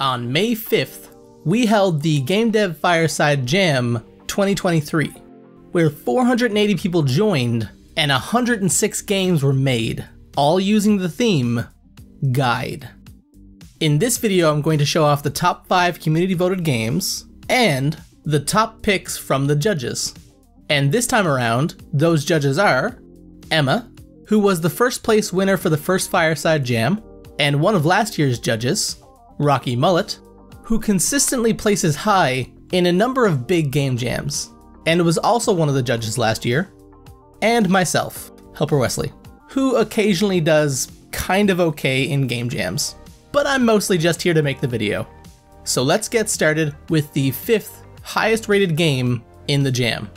On May 5th, we held the Game Dev Fireside Jam 2023, where 480 people joined and 106 games were made, all using the theme Guide. In this video, I'm going to show off the top 5 community voted games and the top picks from the judges. And this time around, those judges are Emma, who was the first place winner for the first Fireside Jam, and one of last year's judges, Rocky Mullet, who consistently places high in a number of big game jams, and was also one of the judges last year, and myself, Helper Wesley, who occasionally does kind of okay in game jams. But I'm mostly just here to make the video. So let's get started with the fifth highest rated game in the jam.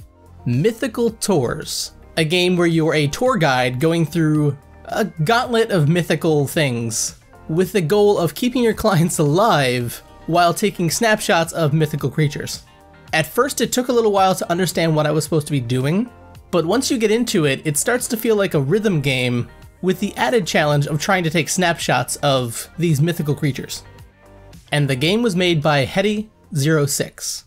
Mythical Tours, a game where you're a tour guide going through a gauntlet of mythical things with the goal of keeping your clients alive while taking snapshots of mythical creatures. At first, it took a little while to understand what I was supposed to be doing, but once you get into it, it starts to feel like a rhythm game with the added challenge of trying to take snapshots of these mythical creatures. And the game was made by Hetty06.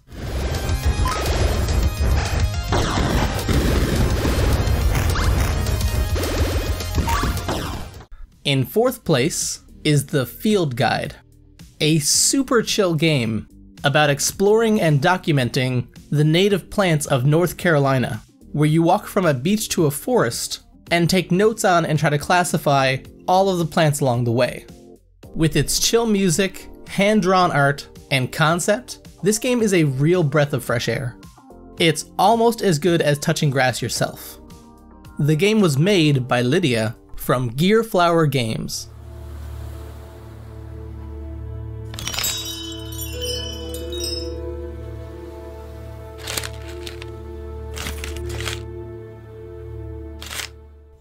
In fourth place is the Field Guide, a super chill game about exploring and documenting the native plants of North Carolina, where you walk from a beach to a forest and take notes on and try to classify all of the plants along the way. With its chill music, hand drawn art, and concept, this game is a real breath of fresh air. It's almost as good as touching grass yourself. The game was made by Lydia from Gearflower Games.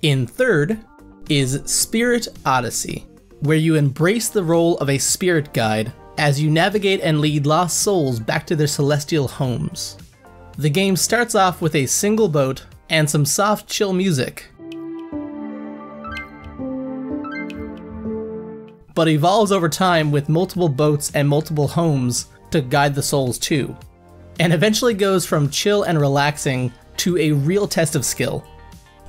In third is Spirit Odyssey, where you embrace the role of a spirit guide as you navigate and lead lost souls back to their celestial homes. The game starts off with a single boat and some soft, chill music, but evolves over time with multiple boats and multiple homes to guide the souls to, and eventually goes from chill and relaxing to a real test of skill.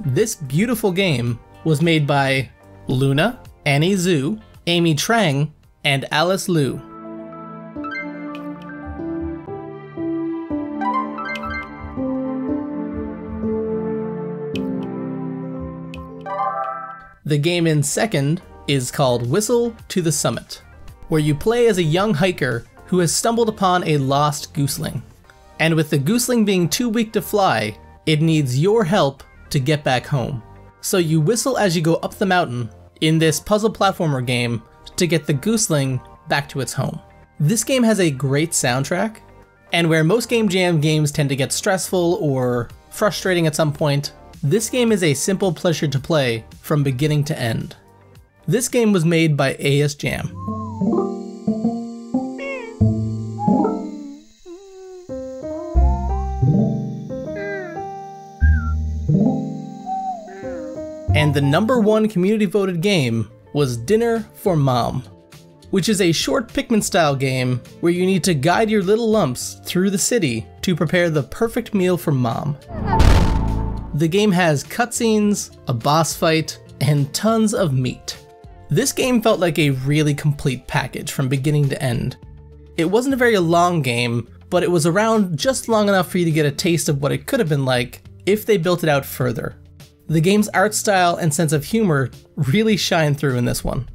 This beautiful game was made by Luna, Annie Zhu, Amy Trang, and Alice Liu. The game in second is called Whistle to the Summit, where you play as a young hiker who has stumbled upon a lost gooseling. And with the gooseling being too weak to fly, it needs your help to get back home. So you whistle as you go up the mountain in this puzzle platformer game to get the gooseling back to its home. This game has a great soundtrack, and where most Game Jam games tend to get stressful or frustrating at some point, this game is a simple pleasure to play from beginning to end. This game was made by AS Jam. And the number one community voted game was Dinner for Mom, which is a short Pikmin style game where you need to guide your little lumps through the city to prepare the perfect meal for mom. The game has cutscenes, a boss fight, and tons of meat. This game felt like a really complete package from beginning to end. It wasn't a very long game, but it was around just long enough for you to get a taste of what it could have been like if they built it out further. The game's art style and sense of humor really shine through in this one.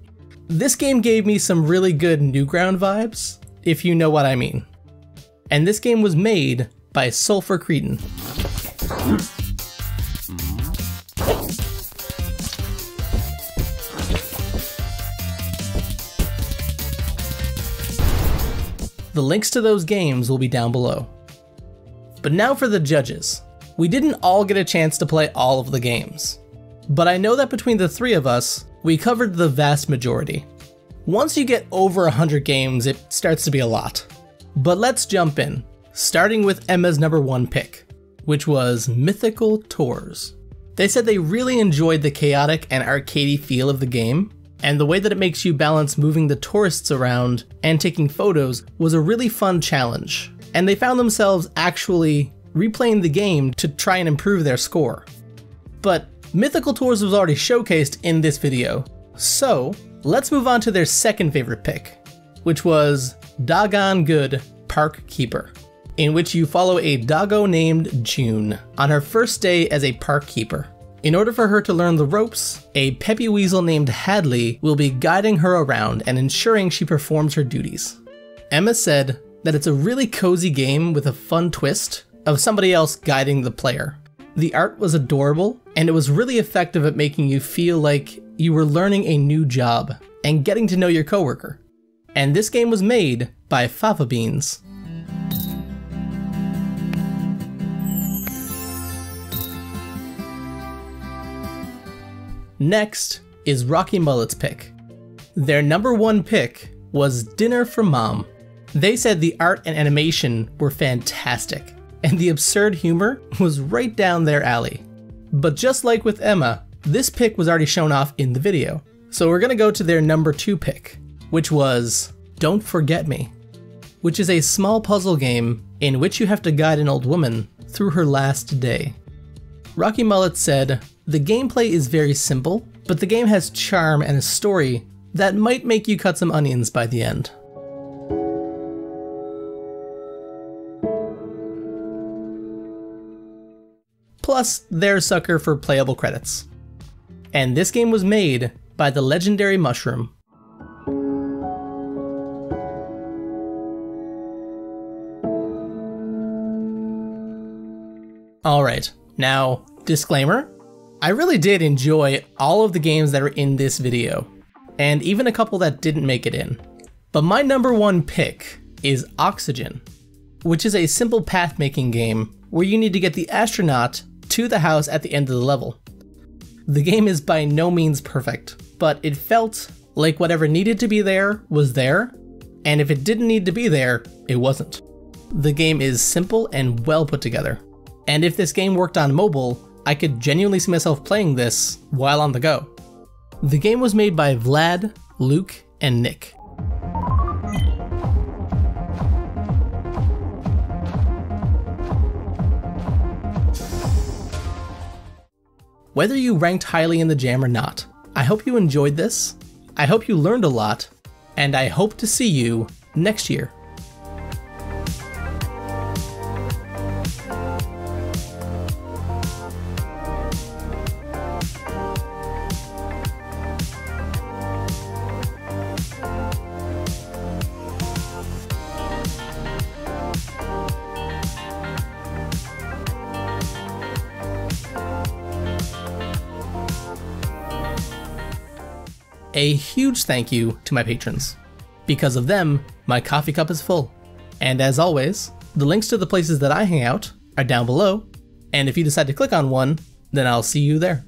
This game gave me some really good Newground vibes, if you know what I mean. And this game was made by Sulfur Cretin. The links to those games will be down below. But now for the judges. We didn't all get a chance to play all of the games, but I know that between the three of us, we covered the vast majority. Once you get over 100 games, it starts to be a lot. But let's jump in, starting with Emma's number one pick, which was Mythical Tours. They said they really enjoyed the chaotic and arcadey feel of the game, And the way that it makes you balance moving the tourists around and taking photos was a really fun challenge. And they found themselves actually replaying the game to try and improve their score. But Mythical Tours was already showcased in this video, so let's move on to their second favorite pick, which was Doggone Good Park Keeper, in which you follow a doggo named June on her first day as a park keeper. In order for her to learn the ropes, a peppy weasel named Hadley will be guiding her around and ensuring she performs her duties. Emma said that it's a really cozy game with a fun twist of somebody else guiding the player. The art was adorable, and it was really effective at making you feel like you were learning a new job and getting to know your coworker. And this game was made by Fava Beans. Next is Rocky Mullet's pick. Their number one pick was Dinner for Mom. They said the art and animation were fantastic, and the absurd humor was right down their alley. But just like with Emma, this pick was already shown off in the video. So we're gonna go to their number two pick, which was Don't Forget Me, which is a small puzzle game in which you have to guide an old woman through her last day. Rocky Mullet said, The gameplay is very simple, but the game has charm and a story that might make you cut some onions by the end. Plus, they're sucker for playable credits. And this game was made by the legendary Mushroom. Alright, now, disclaimer, I really did enjoy all of the games that are in this video, and even a couple that didn't make it in. But my number one pick is Oxygen, which is a simple path making game where you need to get the astronaut to the house at the end of the level. The game is by no means perfect, but it felt like whatever needed to be there was there, and if it didn't need to be there, it wasn't. The game is simple and well put together. And if this game worked on mobile, I could genuinely see myself playing this while on the go. The game was made by Vlad, Luke, and Nick. Whether you ranked highly in the jam or not, I hope you enjoyed this, I hope you learned a lot, and I hope to see you next year. A huge thank you to my patrons. Because of them, my coffee cup is full. And as always, the links to the places that I hang out are down below, and if you decide to click on one, then I'll see you there.